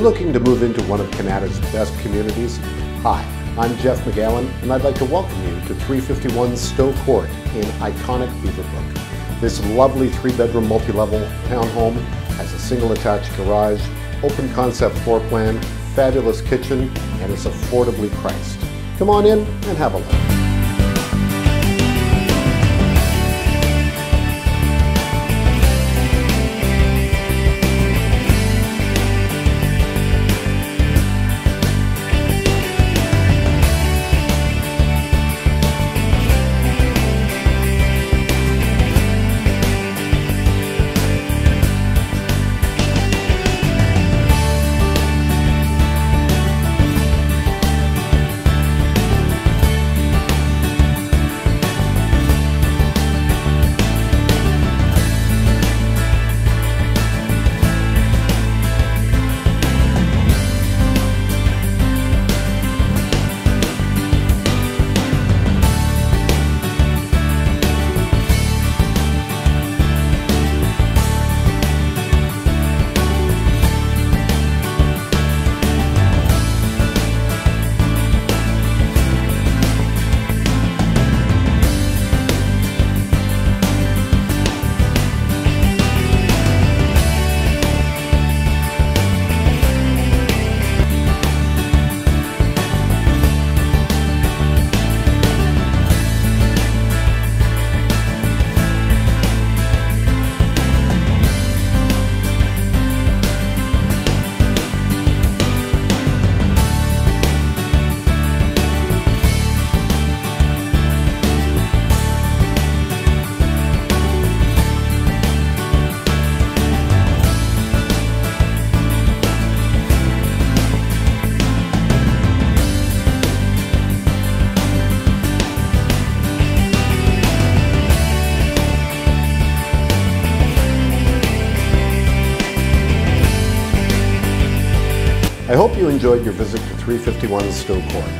looking to move into one of Canada's best communities? Hi, I'm Geoff McGowan, and I'd like to welcome you to 351 Stowe Court in iconic Beaverbrook. This lovely three-bedroom multi-level townhome has a single attached garage, open concept floor plan, fabulous kitchen, and is affordably priced. Come on in and have a look. I hope you enjoyed your visit to 351 Stowe Court.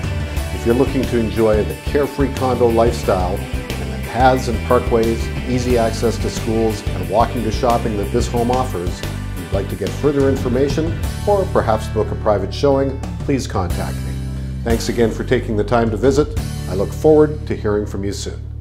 If you're looking to enjoy the carefree condo lifestyle and the paths and parkways, easy access to schools, and walking to shopping that this home offers, you'd like to get further information or perhaps book a private showing, please contact me. Thanks again for taking the time to visit. I look forward to hearing from you soon.